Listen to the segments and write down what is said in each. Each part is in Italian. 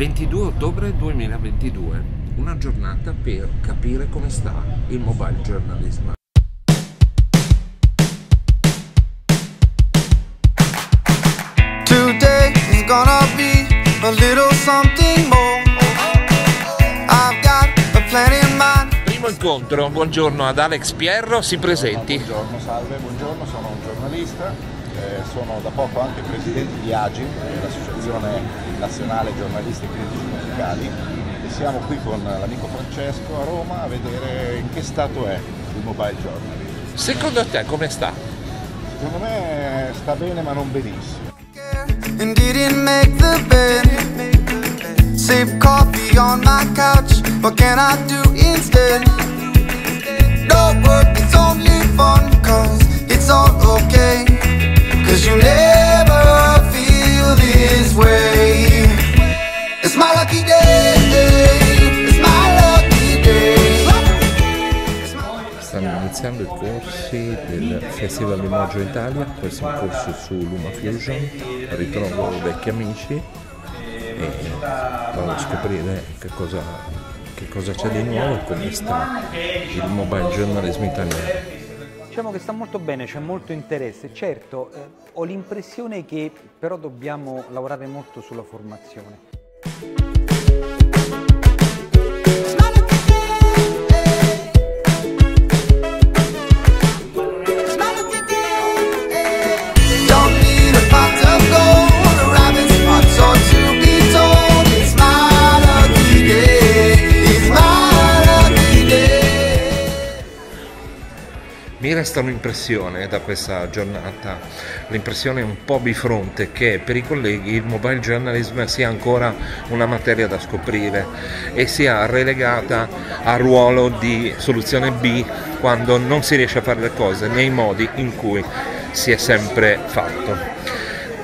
22 ottobre 2022, una giornata per capire come sta il mobile journalism. Today is gonna be a little something more. I've got a plan in mind. Primo incontro, buongiorno ad Alex Pierro, si presenti. Buongiorno, salve, buongiorno, sono un giornalista, eh, sono da poco anche presidente di AGI, l'Associazione Nazionale Giornalisti e Critici Musicali e siamo qui con l'amico Francesco a Roma a vedere in che stato è il mobile journalism. Secondo te come sta? Secondo me sta bene ma non benissimo. and didn't make the bed. Sip coffee on my couch, what can I do instead? No work, it's only fun, cause it's all. Cause you never feel this way. It's my lucky day. stanno iniziando i corsi del Festival di Moggio Italia, questo è un corso su Luma Fusion, ritrovo vecchi amici e vado a scoprire che cosa, che cosa c'è di nuovo e come sta il mobile journalism italiano. Diciamo che sta molto bene, c'è molto interesse. Certo, eh, ho l'impressione che però dobbiamo lavorare molto sulla formazione. Mi resta un'impressione da questa giornata, l'impressione un po' bifronte che per i colleghi il mobile journalism sia ancora una materia da scoprire e sia relegata al ruolo di soluzione B quando non si riesce a fare le cose nei modi in cui si è sempre fatto.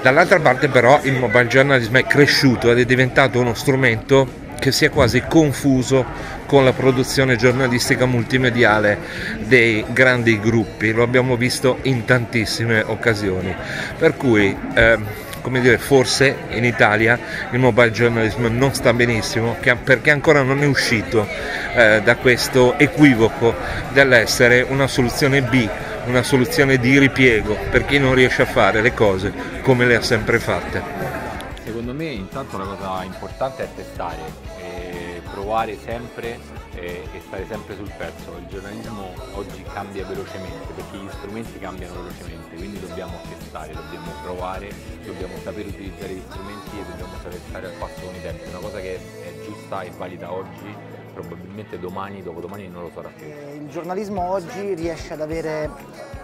Dall'altra parte però il mobile journalism è cresciuto ed è diventato uno strumento che si è quasi confuso con la produzione giornalistica multimediale dei grandi gruppi, lo abbiamo visto in tantissime occasioni, per cui eh, come dire, forse in Italia il mobile journalism non sta benissimo perché ancora non è uscito eh, da questo equivoco dell'essere una soluzione B, una soluzione di ripiego per chi non riesce a fare le cose come le ha sempre fatte. Secondo me intanto la cosa importante è testare, e provare sempre e, e stare sempre sul pezzo. Il giornalismo oggi cambia velocemente perché gli strumenti cambiano velocemente, quindi dobbiamo testare, dobbiamo provare, dobbiamo sapere utilizzare gli strumenti e dobbiamo saper stare al passo con i tempi. Una cosa che è giusta e valida oggi probabilmente domani, dopodomani non lo sarà più. Eh, il giornalismo oggi riesce ad avere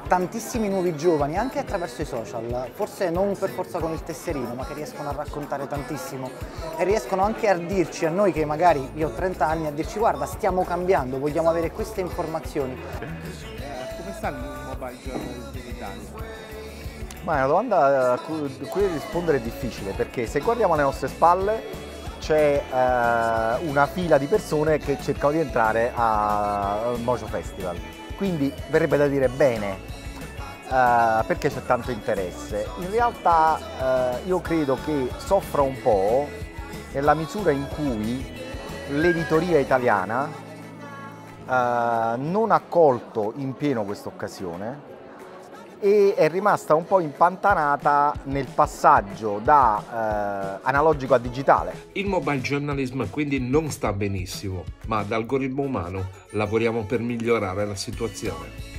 tantissimi nuovi giovani anche attraverso i social, forse non per forza con il tesserino, ma che riescono a raccontare tantissimo e riescono anche a dirci a noi che magari io ho 30 anni a dirci guarda stiamo cambiando, vogliamo avere queste informazioni. Come sta il mobile journalism in Italia? Ma è una domanda a cui, a cui rispondere è difficile perché se guardiamo alle nostre spalle c'è eh, una fila di persone che cercano di entrare al Mojo Festival. Quindi verrebbe da dire bene, eh, perché c'è tanto interesse. In realtà eh, io credo che soffra un po' nella misura in cui l'editoria italiana eh, non ha colto in pieno questa occasione e è rimasta un po' impantanata nel passaggio da eh, analogico a digitale. Il mobile journalism quindi non sta benissimo, ma ad algoritmo umano lavoriamo per migliorare la situazione.